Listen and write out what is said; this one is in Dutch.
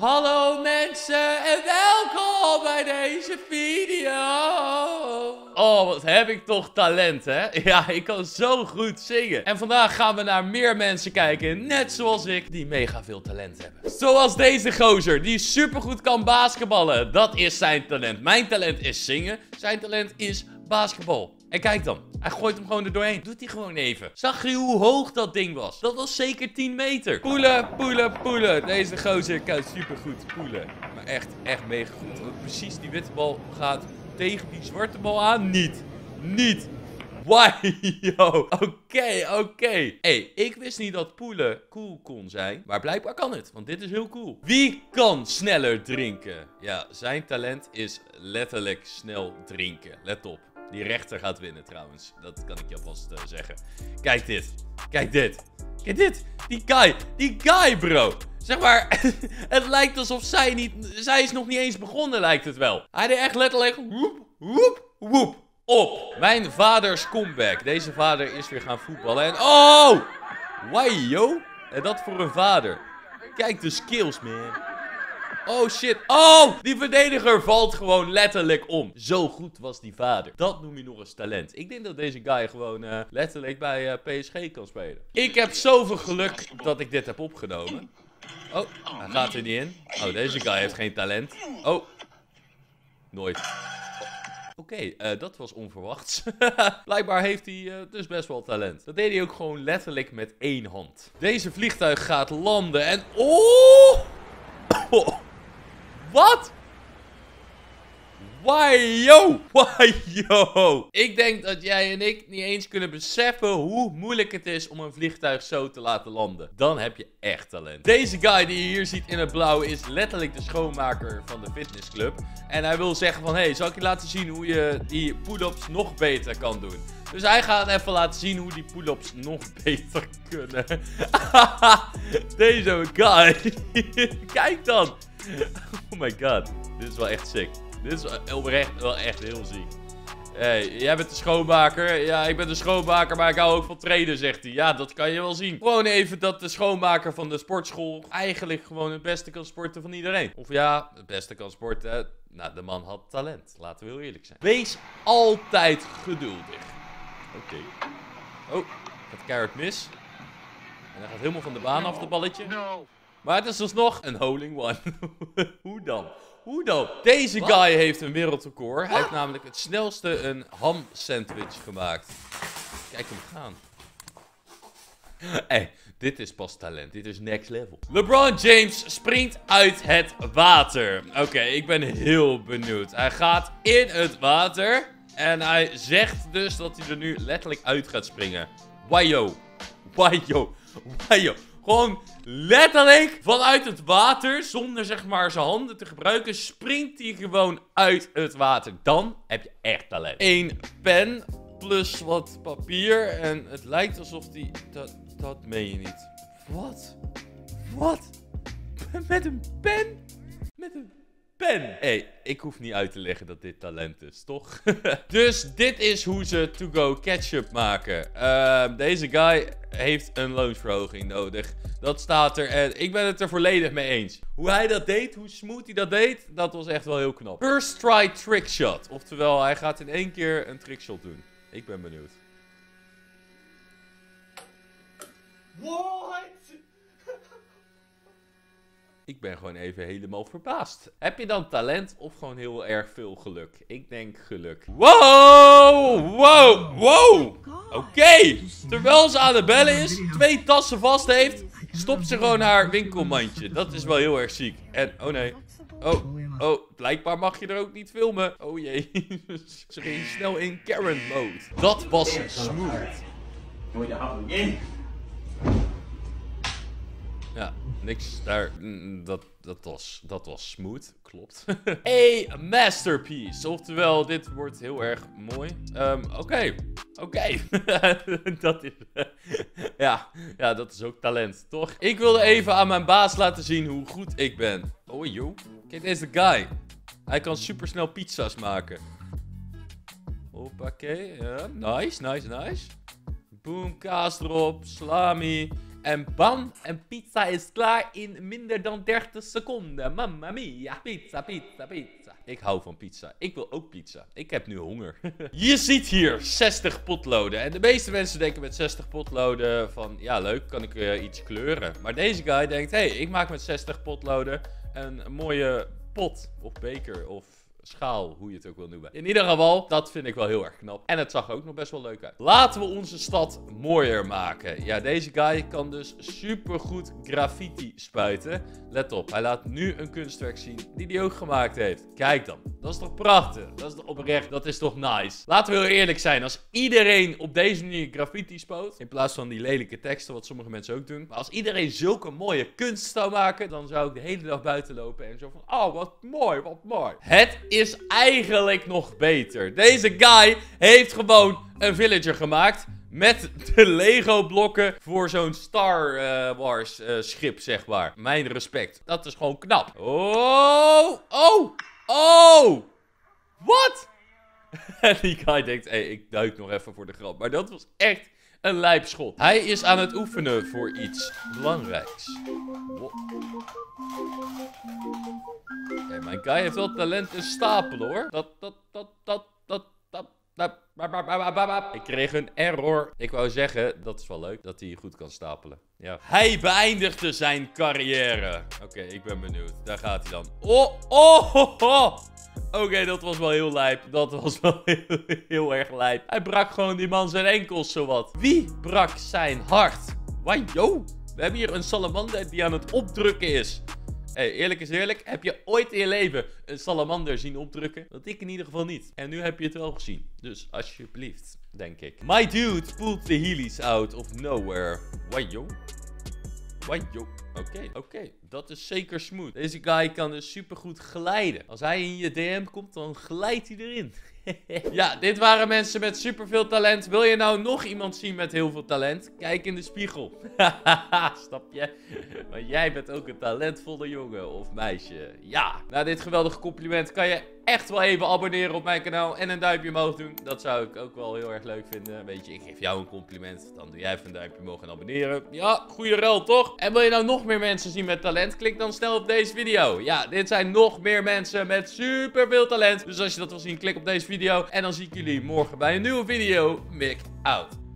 Hallo mensen en welkom bij deze video. Oh, wat heb ik toch talent, hè? Ja, ik kan zo goed zingen. En vandaag gaan we naar meer mensen kijken, net zoals ik, die mega veel talent hebben. Zoals deze gozer, die supergoed kan basketballen. Dat is zijn talent. Mijn talent is zingen. Zijn talent is basketbal. En kijk dan, hij gooit hem gewoon er doorheen. Doet hij gewoon even. Zag je hoe hoog dat ding was? Dat was zeker 10 meter. Poelen, poelen, poelen. Deze gozer kan supergoed poelen. Maar echt, echt mega goed. Precies die witte bal gaat tegen die zwarte bal aan. Niet. Niet. Yo. Oké, oké. hey, ik wist niet dat poelen cool kon zijn. Maar blijkbaar kan het, want dit is heel cool. Wie kan sneller drinken? Ja, zijn talent is letterlijk snel drinken. Let op. Die rechter gaat winnen trouwens. Dat kan ik je alvast uh, zeggen. Kijk dit. Kijk dit. Kijk dit. Die guy. Die guy, bro. Zeg maar, het lijkt alsof zij niet... Zij is nog niet eens begonnen, lijkt het wel. Hij deed echt letterlijk... Woep, woep, woep. Op. Mijn vaders comeback. Deze vader is weer gaan voetballen. En... Oh! Why, yo? En dat voor een vader. Kijk de skills, man. Oh shit. Oh, die verdediger valt gewoon letterlijk om. Zo goed was die vader. Dat noem je nog eens talent. Ik denk dat deze guy gewoon uh, letterlijk bij uh, PSG kan spelen. Ik heb zoveel geluk dat ik dit heb opgenomen. Oh, hij gaat er niet in. Oh, deze guy heeft geen talent. Oh. Nooit. Oké, uh, dat was onverwachts. Blijkbaar heeft hij dus best wel talent. Dat deed hij ook gewoon letterlijk met één hand. Deze vliegtuig gaat landen en... Oh! oh. Wat? Why yo? Ik denk dat jij en ik niet eens kunnen beseffen hoe moeilijk het is om een vliegtuig zo te laten landen. Dan heb je echt talent. Deze guy die je hier ziet in het blauw is letterlijk de schoonmaker van de fitnessclub. En hij wil zeggen van, hé, hey, zal ik je laten zien hoe je die pull-ups nog beter kan doen? Dus hij gaat even laten zien hoe die pull-ups nog beter kunnen. Deze guy. Kijk dan. Oh my god. Dit is wel echt sick. Dit is oprecht wel echt heel ziek. Hey, jij bent de schoonmaker. Ja, ik ben de schoonmaker, maar ik hou ook van trainen, zegt hij. Ja, dat kan je wel zien. Gewoon even dat de schoonmaker van de sportschool eigenlijk gewoon het beste kan sporten van iedereen. Of ja, het beste kan sporten. Nou, de man had talent. Laten we heel eerlijk zijn. Wees altijd geduldig. Oké. Oh, gaat keihard mis. En hij gaat helemaal van de baan af, de balletje. Maar het is dus nog een holing one. Hoe dan? Hoe dan? Deze guy heeft een wereldrecord. Hij heeft namelijk het snelste een ham sandwich gemaakt. Kijk hem gaan. Hey, dit is pas talent. Dit is next level. LeBron James springt uit het water. Oké, ik ben heel benieuwd. Hij gaat in het water. En hij zegt dus dat hij er nu letterlijk uit gaat springen. Wajo. Wajo. Wajo. Gewoon letterlijk vanuit het water, zonder zeg maar zijn handen te gebruiken, springt hij gewoon uit het water. Dan heb je echt talent. Eén pen plus wat papier en het lijkt alsof hij... Dat, dat meen je niet. Wat? Wat? Met een pen? Met een pen. Hé, hey, ik hoef niet uit te leggen dat dit talent is, toch? dus dit is hoe ze to-go ketchup maken. Uh, deze guy heeft een loonsverhoging nodig. Dat staat er en ik ben het er volledig mee eens. Hoe hij dat deed, hoe smooth hij dat deed, dat was echt wel heel knap. First try trickshot. Oftewel, hij gaat in één keer een trickshot doen. Ik ben benieuwd. What? Ik ben gewoon even helemaal verbaasd. Heb je dan talent of gewoon heel erg veel geluk? Ik denk geluk. Wow! Wow! Wow! Oké! Terwijl ze aan de bellen is, twee tassen vast heeft, stopt ze gewoon haar winkelmandje. Dat is wel heel erg ziek. En, oh nee. Oh, oh, blijkbaar mag je er ook niet filmen. Oh jee. ze ging snel in Karen mode. Dat was smooth. Ja, niks daar. Dat, dat, was, dat was smooth, klopt. A masterpiece. Oftewel, dit wordt heel erg mooi. Um, Oké, oké. dat is... ja, ja, dat is ook talent, toch? Ik wilde even aan mijn baas laten zien hoe goed ik ben. Oh, joh. Kijk, deze guy. Hij kan supersnel pizza's maken. Hoppakee, ja. Nice, nice, nice. Boom, kaas erop, salami. En bam, en pizza is klaar in minder dan 30 seconden. Mamma mia, pizza, pizza, pizza. Ik hou van pizza. Ik wil ook pizza. Ik heb nu honger. je ziet hier 60 potloden. En de meeste mensen denken met 60 potloden van... Ja, leuk, kan ik uh, iets kleuren. Maar deze guy denkt... Hé, hey, ik maak met 60 potloden een mooie pot of beker of schaal, hoe je het ook wil noemen. In ieder geval, dat vind ik wel heel erg knap. En het zag ook nog best wel leuk uit. Laten we onze stad mooier maken. Ja, deze guy kan dus supergoed graffiti spuiten. Let op, hij laat nu een kunstwerk zien die hij ook gemaakt heeft. Kijk dan, dat is toch prachtig? Dat is toch oprecht, dat is toch nice? Laten we heel eerlijk zijn, als iedereen op deze manier graffiti spoot, in plaats van die lelijke teksten, wat sommige mensen ook doen. Maar als iedereen zulke mooie kunst zou maken, dan zou ik de hele dag buiten lopen en zo van, oh wat mooi, wat mooi. Het is eigenlijk nog beter. Deze guy heeft gewoon een villager gemaakt. Met de Lego blokken voor zo'n Star uh, Wars uh, schip, zeg maar. Mijn respect. Dat is gewoon knap. Oh, oh, oh. Wat? En die guy denkt, hé, ik duik nog even voor de grap. Maar dat was echt een lijpschot. Hij is aan het oefenen voor iets belangrijks. Hey, mijn guy heeft wel talent in stapelen hoor. Dat, dat, dat, dat, dat. Ik kreeg een error. Ik wou zeggen, dat is wel leuk, dat hij goed kan stapelen. Ja. Hij beëindigde zijn carrière. Oké, ik ben benieuwd. Daar gaat hij dan. Oh, oh, oh, oh. Oké, dat was wel heel lijp. Dat was wel heel, heel erg lijp. Hij brak gewoon die man zijn enkels zowat. Wie brak zijn hart? Wat, yo? We hebben hier een salamander die aan het opdrukken is. Hey, eerlijk is eerlijk, heb je ooit in je leven een salamander zien opdrukken? Dat ik in ieder geval niet. En nu heb je het wel gezien. Dus alsjeblieft, denk ik. My dude pulled the heelys out of nowhere. What, Oké, oké. Dat is zeker smooth. Deze guy kan dus supergoed glijden. Als hij in je DM komt, dan glijdt hij erin. ja, dit waren mensen met superveel talent. Wil je nou nog iemand zien met heel veel talent? Kijk in de spiegel. Snap je? Want jij bent ook een talentvolle jongen of meisje. Ja. Na dit geweldige compliment kan je echt wel even abonneren op mijn kanaal en een duimpje omhoog doen. Dat zou ik ook wel heel erg leuk vinden. Weet je, ik geef jou een compliment. Dan doe jij even een duimpje omhoog en abonneren. Ja, goede rel toch? En wil je nou nog meer mensen zien met talent? Klik dan snel op deze video. Ja, dit zijn nog meer mensen met super veel talent. Dus als je dat wil zien, klik op deze video. En dan zie ik jullie morgen bij een nieuwe video. Mick out.